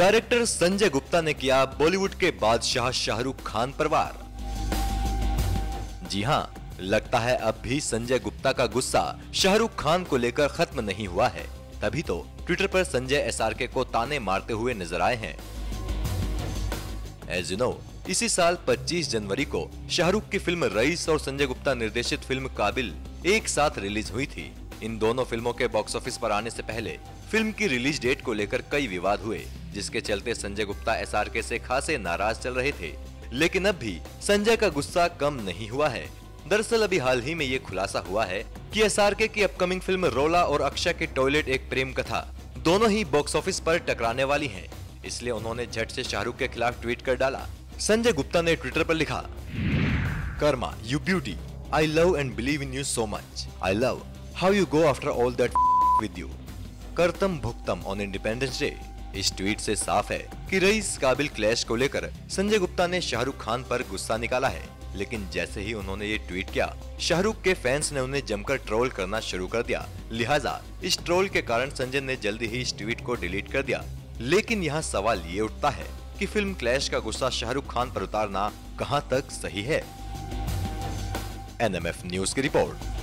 Director Sanjay Gupta ने किया बॉलीवुड के बादशाह शाहरुख खान पर वार जी हाँ लगता है अब भी संजय गुप्ता का गुस्सा शाहरुख खान को लेकर खत्म नहीं हुआ है। तभी तो ट्विटर पर संजय एसआरके को ताने मारते हुए नज़र आए हैं। एज यू नो इसी साल 25 जनवरी को शाहरुख की फ़िल्म रईस और संजय गुप्ता निर्देशित फ़िल्म काबिल एक साथ रिलीज़ हुई थी। इन दोनों फ़िल्मों के बॉक्स ऑफ़िस पर आने से पहले फ़िल्म की रिलीज़ डेट को लेकर कई विवाद हुए। जिसके चलते संजय गुप्ता एसआरके से खासे नाराज़ चल रहे थे। लेकिन अब भी संजय का गुस्सा कम नहीं हुआ है। दरअसल अभी हाल ही में ये खुलासा हुआ है कि एसआरके की अपकमिंग फ़िल्म रोला और अक्षय की टॉयलेट एक प्रेम कथा दोनों ही बॉक्स ऑफ़िस पर टकराने वाली हैं। इसलिए उन्होंने झट से शाहरुख के खिलाफ ट्वीट कर डाला। संजय गुप्ता ने ट्विटर पर लिखा, karma you beauty I love and believe in you so much I love how you go after all that with you करतम भुक्तम ऑन इंडिपेंडेंस डे इस ट्वीट से साफ़ है कि रईस काबिल क्लैश को लेकर संजय गुप्ता ने शाहरुख खान पर गुस्सा निकाला है। लेकिन जैसे ही उन्होंने ये ट्वीट किया, शाहरुख के फैंस ने उन्हें जमकर ट्रोल करना शुरू कर दिया। लिहाजा इस ट्रोल के कारण संजय ने जल्दी ही इस ट्वीट को डिलीट कर दिया। लेकिन यहाँ सवाल ये उठता है कि फ़िल्म क्लैश का गुस्सा शाहरुख खान पर उतारना कहाँ तक सही है? एनएमएफ न्यूज़ की रिपोर्ट।